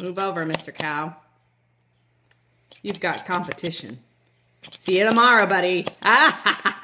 Move over, Mr. Cow. You've got competition. See you tomorrow, buddy. Ah,